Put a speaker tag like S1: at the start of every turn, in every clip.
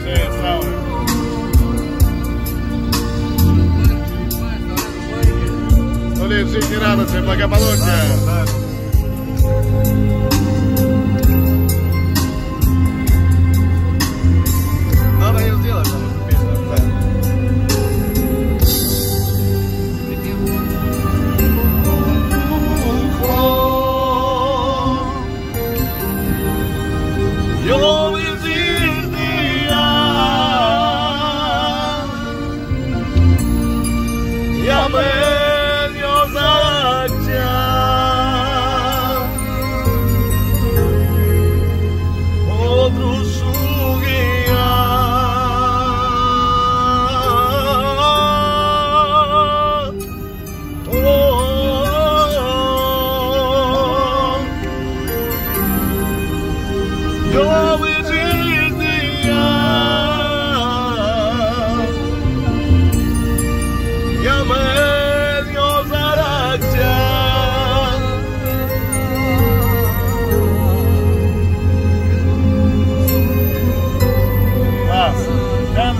S1: his ass out.
S2: Olha, gente,
S1: nada,
S2: tem acabar.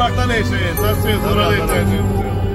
S2: 막다내셔야 사스에 돌아다니셔야 되는데